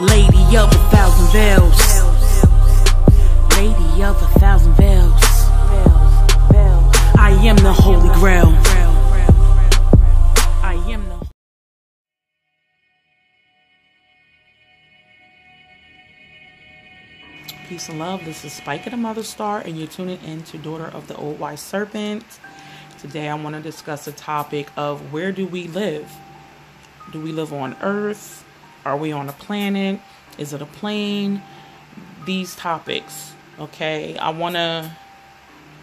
Lady of a thousand veils. Lady of a thousand veils. I am the Holy Grail. I am the Peace and love. This is Spica of the Mother Star, and you're tuning in to Daughter of the Old Wise Serpent. Today, I want to discuss the topic of where do we live? Do we live on Earth? Are we on a planet? Is it a plane? These topics, okay? I want to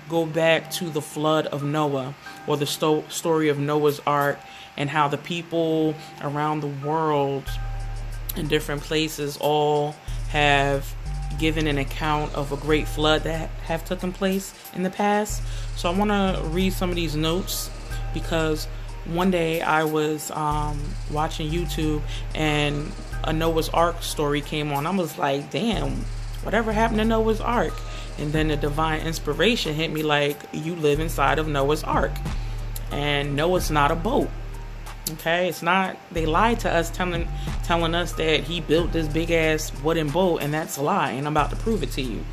go back to the flood of Noah or the sto- story of Noah's Ark and how the people around the world in different places all have given an account of a great flood that have taken place in the past. So I want to read some of these notes because one day I was um, watching YouTube and a Noah's Ark story came on. I was like, damn, whatever happened to Noah's Ark? And then the divine inspiration hit me like, you live inside of Noah's Ark. And Noah's not a boat. Okay, it's not. They lied to us, telling telling us that he built this big ass wooden boat, and that's a lie. And I'm about to prove it to you.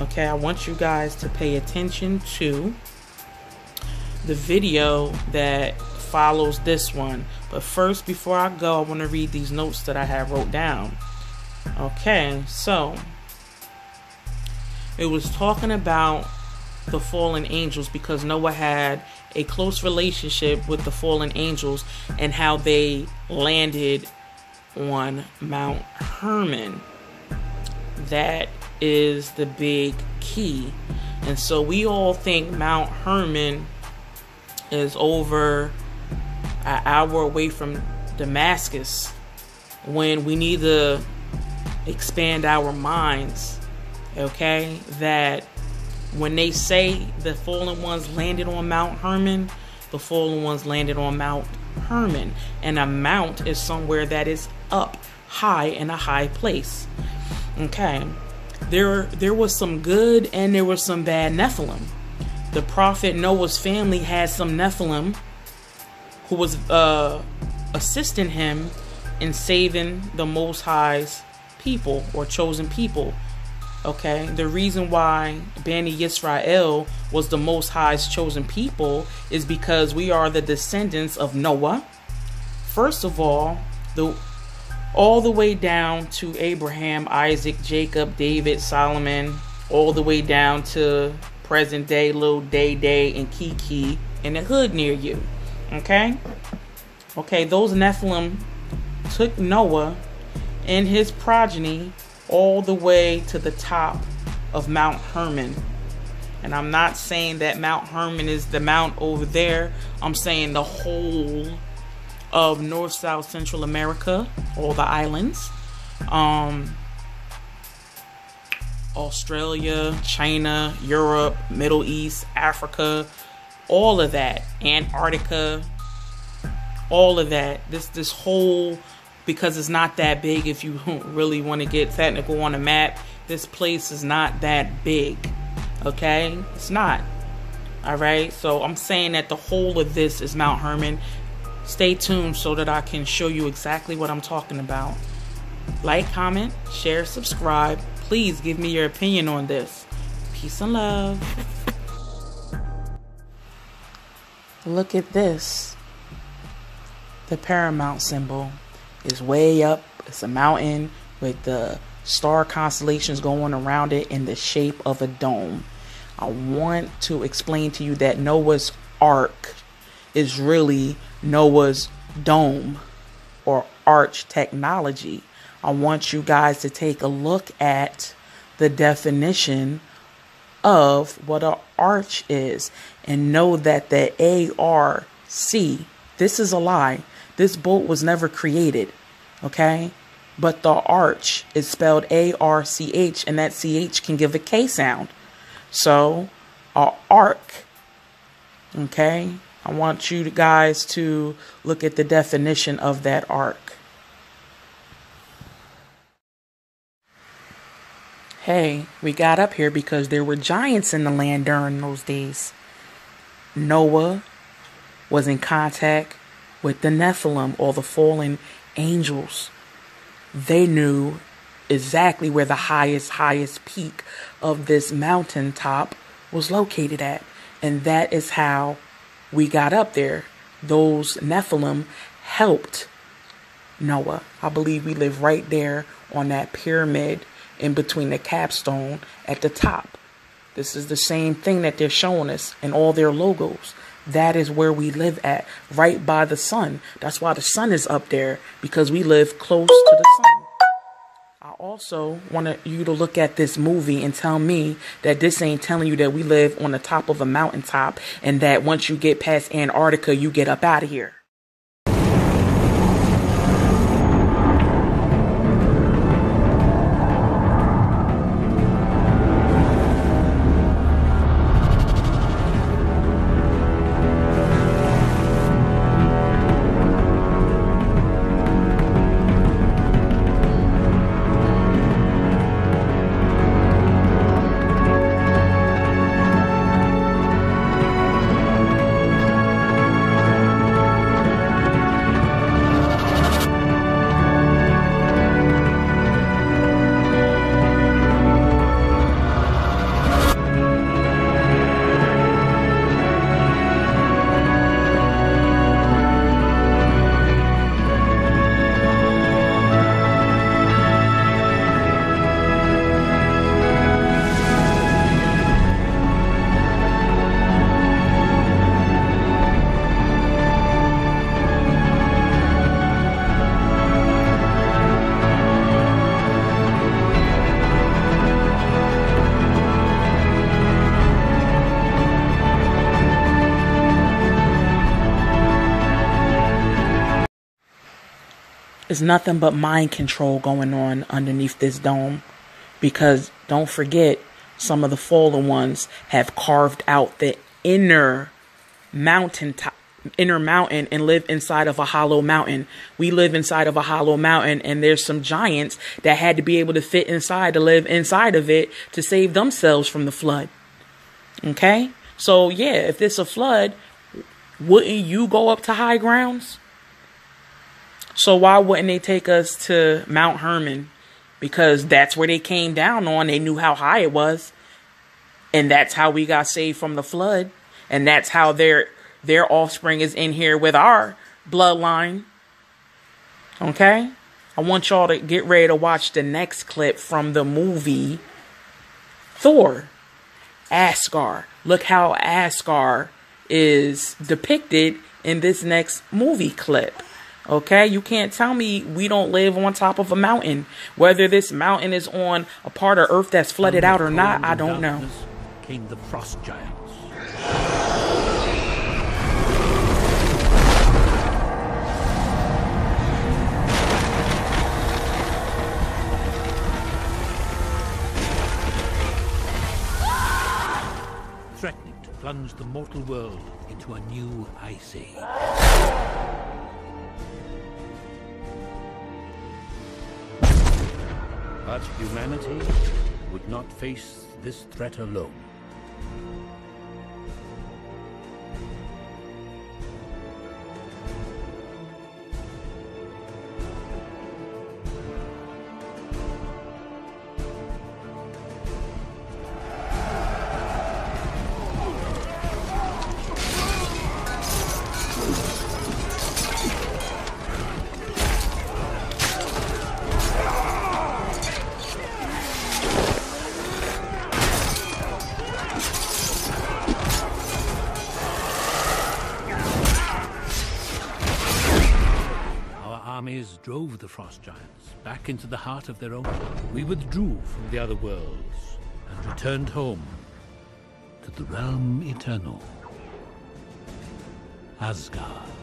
Okay, I want you guys to pay attention to the video that follows this one. But first, before I go, I want to read these notes that I have wrote down. Okay, so it was talking about the fallen angels because Noah had a close relationship with the fallen angels and how they landed on Mount Hermon. That is the big key. And so we all think Mount Hermon is over an hour away from Damascus when we need to expand our minds. Okay? That when they say the fallen ones landed on Mount Hermon, the fallen ones landed on Mount Hermon. And a mount is somewhere that is up high in a high place. Okay. There there was some good and there was some bad Nephilim. The prophet Noah's family had some Nephilim who was uh, assisting him in saving the Most High's people or chosen people Okay, the reason why Bani Yisrael was the Most High's chosen people is because we are the descendants of Noah. First of all, the all the way down to Abraham, Isaac, Jacob, David, Solomon, all the way down to present day, little Day Day, and Kiki in the hood near you. Okay, okay, those Nephilim took Noah and his progeny all the way to the top of Mount Hermon. And I'm not saying that Mount Hermon is the mount over there. I'm saying the whole of North, South, Central America, all the islands. Um, Australia, China, Europe, Middle East, Africa, all of that, Antarctica, all of that. This this whole because it's not that big if you really want to get technical on a map this place is not that big okay? It's not all right? So i'm saying that the whole of this is mount hermon. Stay tuned so that i can show you exactly what i'm talking about. Like comment share subscribe. Please give me your opinion on this. Peace and love look at this the paramount symbol is way up. It's a mountain with the star constellations going around it in the shape of a dome. I want to explain to you that Noah's Ark is really Noah's dome or arch technology. I want you guys to take a look at the definition of what an arch is and know that the ARC, this is a lie. This boat was never created, okay? But the arch is spelled A R C H, and that CH can give a K sound. So, a arc, okay? I want you guys to look at the definition of that arc. Hey, we got up here because there were giants in the land during those days. Noah was in contact with the Nephilim or the fallen angels. they knew exactly where the highest, highest peak of this mountaintop was located at. And that is how we got up there. Those Nephilim helped Noah. I believe we live right there on that pyramid in between the capstone at the top. This is the same thing that they're showing us in all their logos. That is where we live at, right by the sun. That's why the sun is up there, because we live close to the sun. I also want you to look at this movie and tell me that this ain't telling you that we live on the top of a mountaintop and that once you get past Antarctica, you get up out of here. There's nothing but mind control going on underneath this dome. Because don't forget, some of the fallen ones have carved out the inner mountain top, inner mountain and live inside of a hollow mountain. We live inside of a hollow mountain and there's some giants that had to be able to fit inside to live inside of it to save themselves from the flood. Okay? So yeah, if it's a flood, wouldn't you go up to high grounds? So why wouldn't they take us to Mount Hermon? Because that's where they came down on. They knew how high it was. And that's how we got saved from the flood. And that's how their their offspring is in here with our bloodline. Okay? I want y'all to get ready to watch the next clip from the movie Thor. Asgard. Look how Asgard is depicted in this next movie clip. Okay, you can't tell me we don't live on top of a mountain. Whether this mountain is on a part of Earth that's flooded out or not, I don't know. Came the frost giants. Threatening to plunge the mortal world into a new ice age. But humanity would not face this threat alone. Armies drove the frost giants back into the heart of their own. We withdrew from the other worlds and returned home to the realm eternal, Asgard.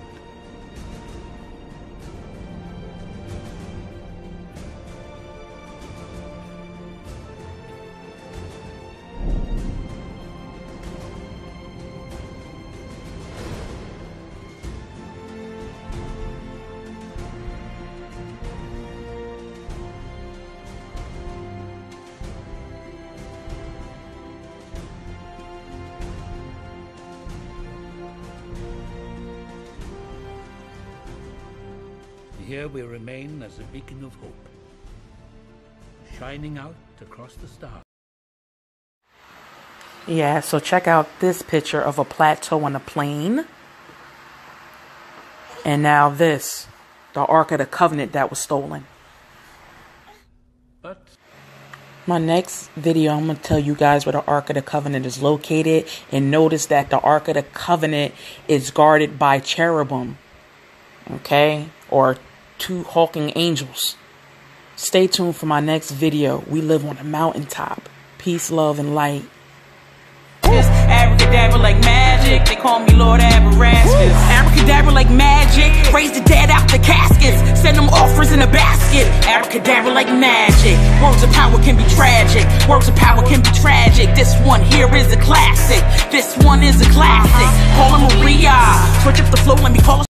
Here we remain as a beacon of hope. shining out across the stars. Yeah, so check out this picture of a plateau on a plain. And now this, the Ark of the Covenant that was stolen. But My next video, I'm going to tell you guys where the Ark of the Covenant is located. And notice that the Ark of the Covenant is guarded by cherubim. Okay? Or two hulking angels. Stay tuned for my next video. We live on a mountaintop. Peace, love, and light. Abracadabra like magic, they call me Lord. Abracadabra like magic, raise the dead out the caskets, send them offers in a basket. Abracadabra like magic, words of power can be tragic, words of power can be tragic. This one here is a classic, this one is a classic. Maria, switch up the flow, let me call.